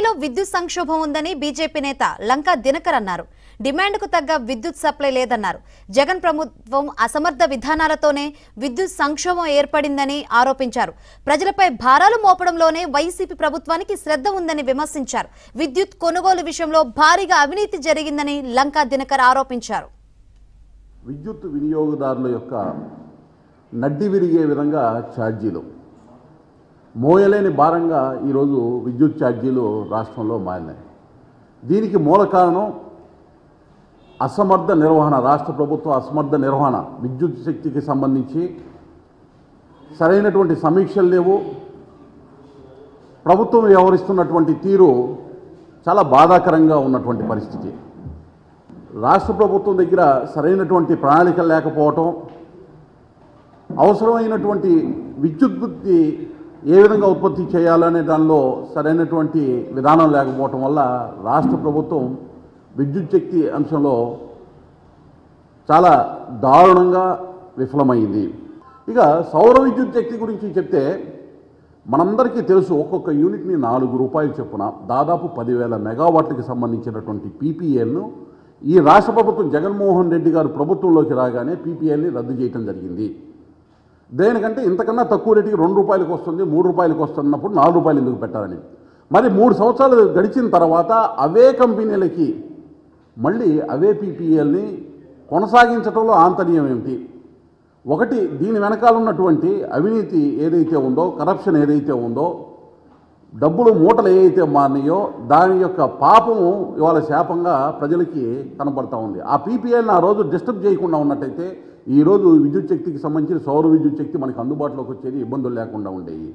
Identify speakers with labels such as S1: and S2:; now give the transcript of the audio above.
S1: ఏపీలో విద్యుత్ సంక్షోభం ఉందని బీజేపీ నేత లంకా దినకర్ అన్నారు. డిమాండ్కు తగ్గ విద్యుత్ సప్లై లేదన్నారు. జగన్ ప్రభుత్వం అసమర్థ విధానాలతోనే విద్యుత్ సంక్షోభం ఏర్పడిందని ఆరోపించారు. ప్రజలపై భారాలు మోపడంలోనే వైసీపీ ప్రభుత్వానికి శ్రద్ధ ఉందని విమర్శించారు. విద్యుత్ కొనుగోలు విషయంలో భారీగా అవినీతి జరిగిందని లంకా దినకర్ ఆరోపించారు.
S2: విద్యుత్ వినియోగదారుల యొక్క నడ్డి విరిగే విధంగా ఛార్జీలు. మోయలేని భారంగా ఈరోజు విద్యుత్ ఛార్జీలు రాష్ట్రంలో మారినాయి. దీనికి మూల కారణం అసమర్థ నిర్వహణ రాష్ట్ర ప్రభుత్వ అసమర్థ నిర్వహణ. విద్యుత్ శక్తికి సంబంధించి సరైనటువంటి సమీక్షలు లేవు. ప్రభుత్వం వ్యవహరిస్తున్నటువంటి తీరు చాలా బాధాకరంగా ఉన్నటువంటి పరిస్థితి. రాష్ట్ర ప్రభుత్వం దగ్గర సరైనటువంటి ప్రణాళిక లేకపోవటం అవసరమైనటువంటి విద్యుత్పత్తి ఏ విధంగా ఉత్పత్తి చేయాలనే దానిలో సరైనటువంటి విధానం లేకపోవటం వల్ల రాష్ట్ర ప్రభుత్వం విద్యుత్ శక్తి అంశంలో చాలా దారుణంగా విఫలమైంది. ఇక సౌర విద్యుత్ శక్తి గురించి చెప్తే మనందరికీ తెలుసు ఒక్కొక్క యూనిట్ని నాలుగు రూపాయలు చొప్పున దాదాపు పదివేల మెగావాట్లకి సంబంధించినటువంటి పీపీఎల్ను ఈ రాష్ట్ర ప్రభుత్వం జగన్మోహన్ రెడ్డి గారు ప్రభుత్వంలోకి రాగానే పీపీఎల్ని రద్దు చేయడం జరిగింది. దేనికంటే ఇంతకన్నా తక్కువ రేటుకి రెండు రూపాయలకు వస్తుంది మూడు రూపాయలకు వస్తున్నప్పుడు నాలుగు రూపాయలు ఎందుకు పెట్టాలని? మరి మూడు సంవత్సరాలు గడిచిన తర్వాత అవే కంపెనీలకి మళ్ళీ అవే పీపీఎల్ని కొనసాగించడంలో ఆంతర్యం ఏమిటి? ఒకటి దీని వెనకాల ఉన్నటువంటి అవినీతి ఏదైతే ఉందో కరప్షన్ ఏదైతే ఉందో డబ్బులు మూటలు ఏవైతే మారినాయో దాని యొక్క పాపము ఇవాళ శాపంగా ప్రజలకి కనబడతా ఉంది. ఆ పీపీఐని ఆ రోజు డిస్టర్బ్ చేయకుండా ఉన్నట్టయితే ఈ రోజు విద్యుత్ శక్తికి సంబంధించిన సౌర విద్యుత్ శక్తి మనకు అందుబాటులోకి వచ్చేది ఇబ్బందులు లేకుండా ఉండేవి.